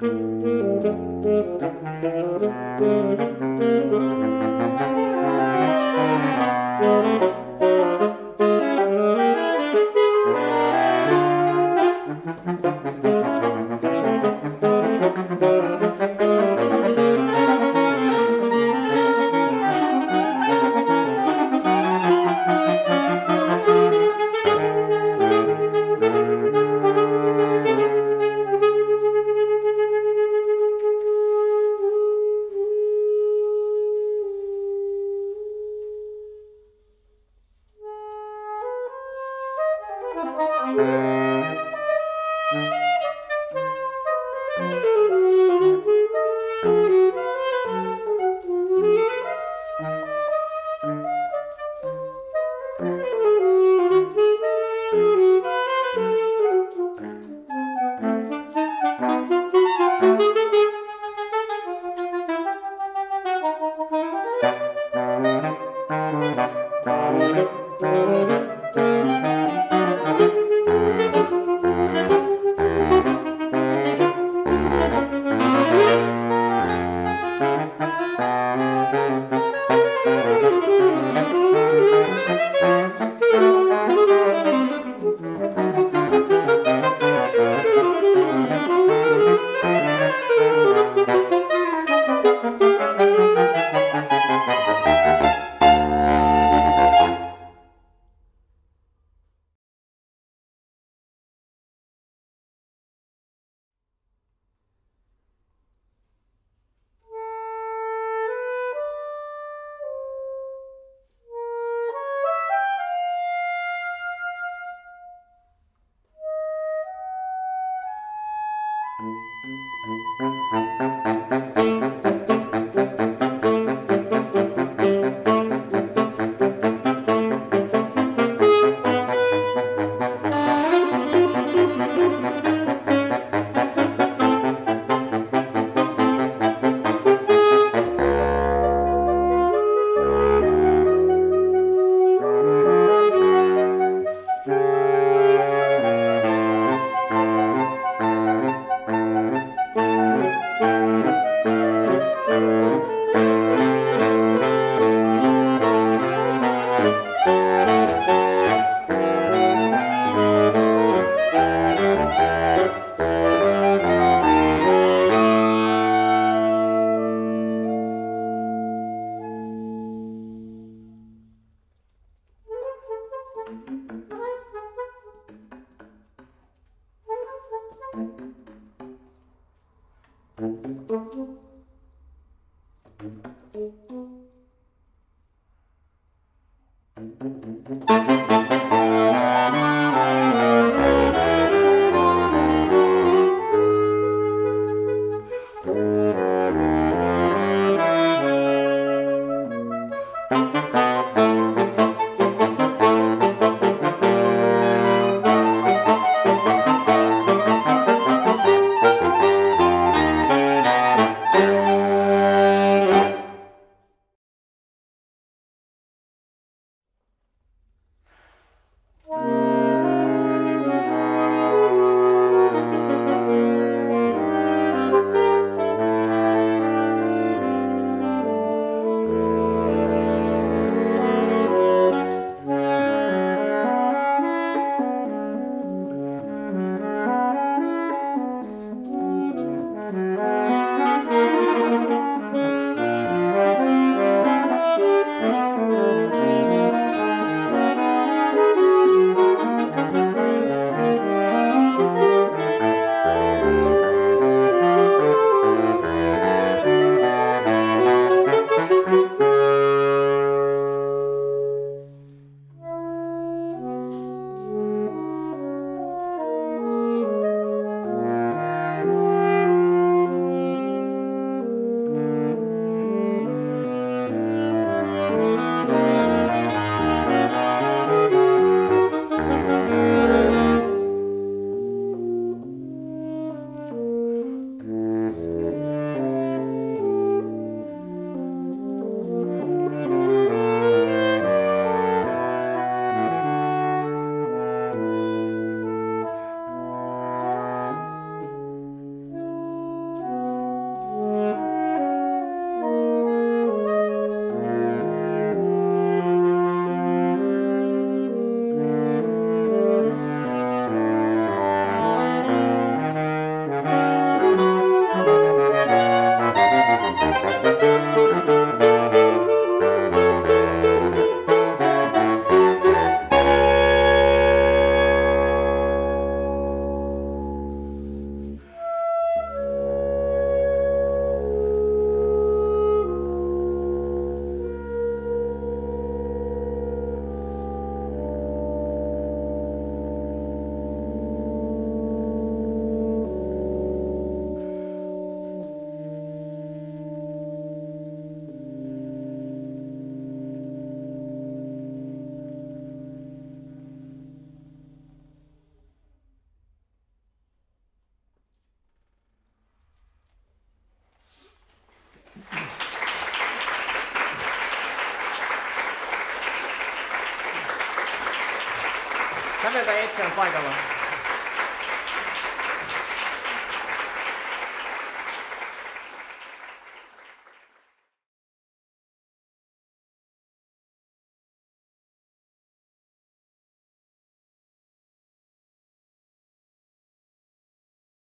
Thank you. Thank. Thank you. Thank you. Säveltä etsään paikalla.